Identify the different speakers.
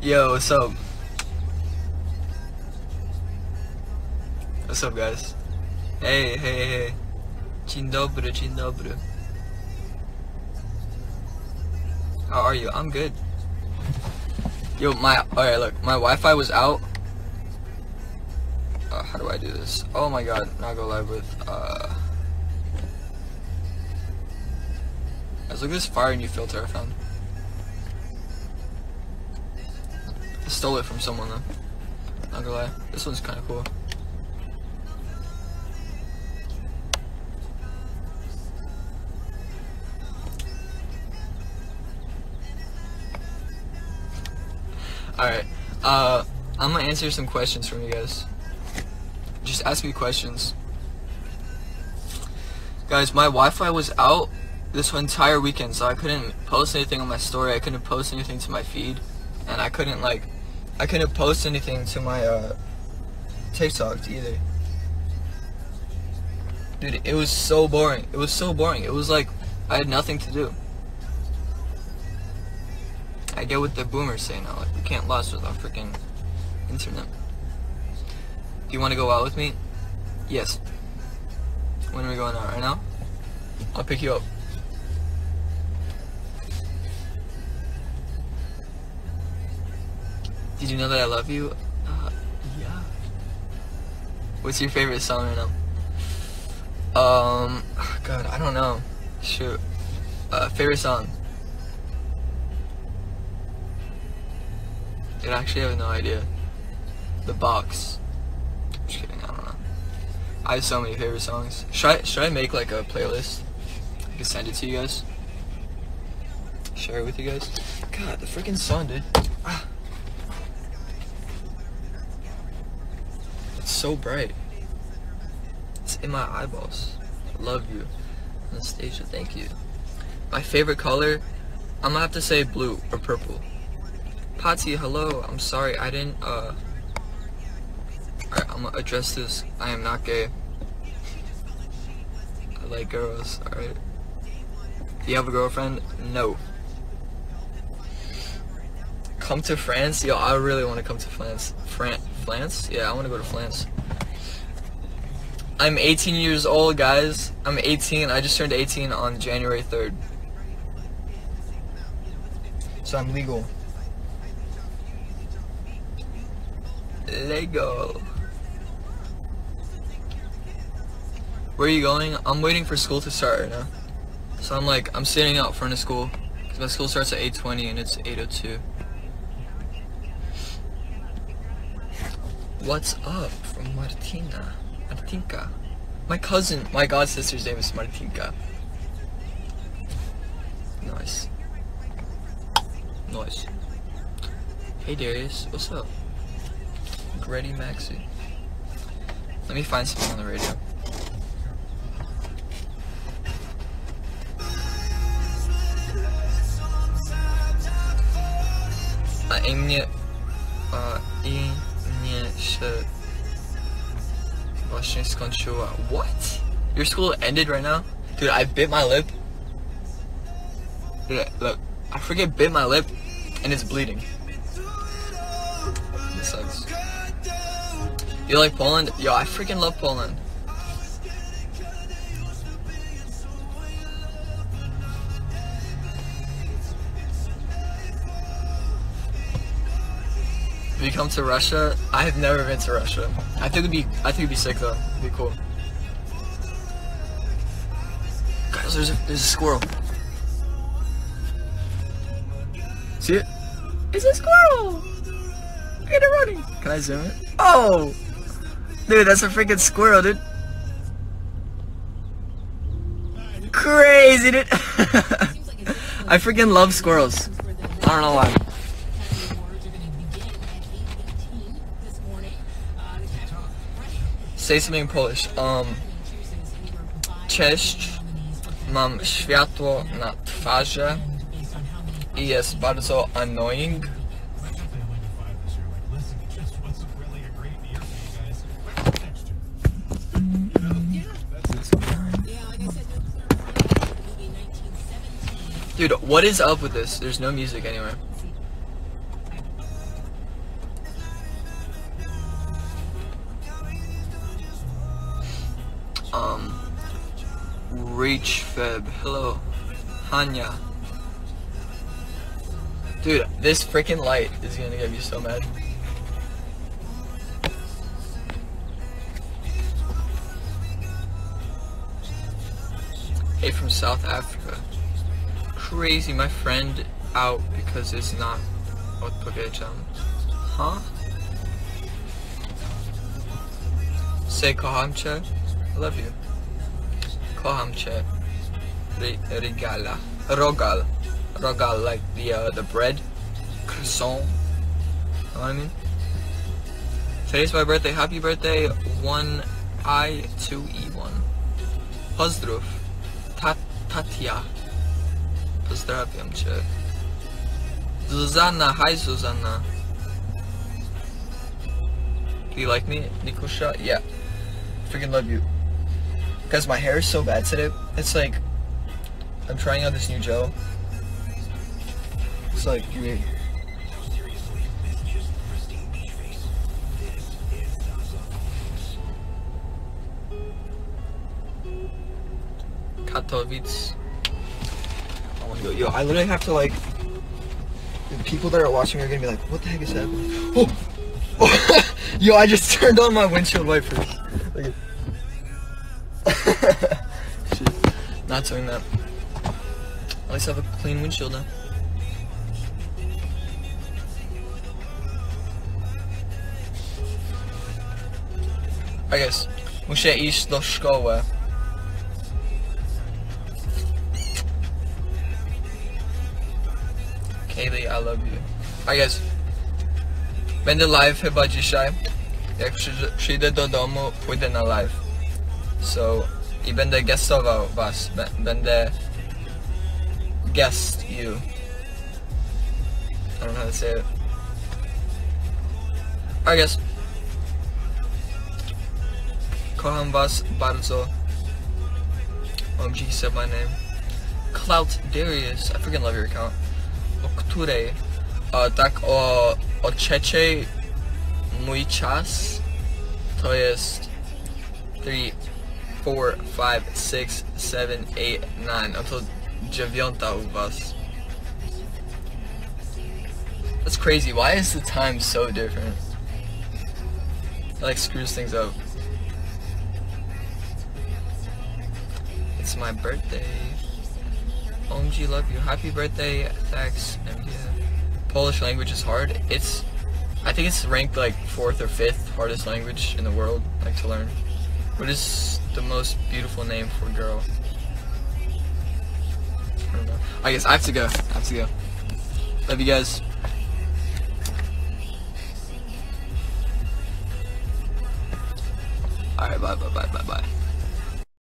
Speaker 1: Yo, what's up? What's up, guys? Hey, hey, hey. Dzień dobry, dzień dobry. How are you? I'm good. Yo, my, alright, look, my Wi-Fi was out. Uh, how do I do this? Oh my god, now go live with, uh... Guys, look at this fire new filter I found. I stole it from someone though. Not gonna lie. This one's kinda cool. Alright. Uh I'm gonna answer some questions from you guys. Just ask me questions. Guys, my Wi-Fi was out this entire weekend, so I couldn't post anything on my story. I couldn't post anything to my feed, and I couldn't like, I couldn't post anything to my uh, TikTok either. Dude, it was so boring. It was so boring. It was like I had nothing to do. I get what the boomers say now. Like, we can't last without freaking internet. Do you want to go out with me? Yes. When are we going out? Right now? I'll pick you up. Did you know that I love you? Uh, yeah. What's your favorite song right now? Um, God, I don't know. Shoot. Uh, favorite song? Dude, I actually have no idea. The Box. Just kidding, I don't know. I have so many favorite songs. Should I, should I make like a playlist? I can send it to you guys. Share it with you guys. God, the freaking sun, dude. So bright. It's in my eyeballs. I love you. Anastasia, thank you. My favorite color, I'm gonna have to say blue or purple. Patsy, hello. I'm sorry, I didn't, uh... Alright, I'm gonna address this. I am not gay. I like girls, alright? Do you have a girlfriend? No. Come to France? Yo, I really want to come to France. Fran France? Yeah, I want to go to France. I'm 18 years old, guys. I'm 18. I just turned 18 on January 3rd. So I'm legal. Lego. Where are you going? I'm waiting for school to start right now. So I'm like, I'm sitting out front of school. Cause my school starts at 8.20 and it's 8.02. What's up from Martina? Martinka. My cousin, my god sister's name is Martinka. Nice. Nice. Hey Darius, what's up? Ready Maxi. Let me find something on the radio. Uh, A i uh, mnie się właśnie skończyła. What? Your school ended right now? Dude, I bit my lip. Dude, look, I forget bit my lip and it's bleeding. This sucks. You like Poland? Yo, I freaking love Poland. If you come to Russia, I have never been to Russia. I think it'd be, I think it'd be sick though. It'd be cool. Guys, there's a, there's a squirrel. See it? It's a squirrel! Look at it running. Can I zoom it? Oh! Dude, that's a freaking squirrel, dude. Crazy, dude. I freaking love squirrels. I don't know why. Say something in Polish. Um, cześć. Mam światło na twarzy i jest bardzo annoying. Dude, what is up with this? There's no music anywhere. Um, reach Feb. Hello. Hanya. Dude, this freaking light is gonna get me so mad. Hey, from South Africa. Crazy, my friend out because it's not odpowiedziam. Huh? Say kocham. I love you. Kocham cię. Rigala. Rogal. Rogal, like the uh, the bread. Croissant. Know what I mean? Today's my birthday. Happy birthday, 1I2E1. Pozdrów. Ta Tatia. Pozdrawiam cię. Zuzanna. Hi, Zuzanna. Do you like me, Nikusha? Yeah. Freaking love you. Because my hair is so bad today. It's like, I'm trying out this new gel. It's like, Katowice. Oh my god, yo, I literally have to like, the people that are watching are gonna be like, what the heck is happening? Oh! yo, I just turned on my windshield wipers. At- Shit. Not doing that. At least have a clean windshield now. I guess muszę iść do szkoły. Kaylee, I love you. I guess będę live chyba dzisiaj. Jak przyjdę do domu, pójdę na live. So, i będę guestował was. Będę guest you. I don't know how to say it. I guess. Kocham was bardzo. OMG said my name. Clout Darius. I freaking love your account. O? O, uh, tak o, o mój czas to jest 3, 4, 5, 6, 7, 8, 9. No to dziewiąta u was. That's crazy. Why is the time so different? It like screws things up. It's my birthday. OMG, love you. Happy birthday. Thanks, MDF. Polish language is hard. It's, I think it's ranked like fourth or fifth hardest language in the world, like to learn. What is the most beautiful name for a girl? I. I guess I have to go. I have to go. Love you guys. Alright, bye, bye, bye, bye, bye.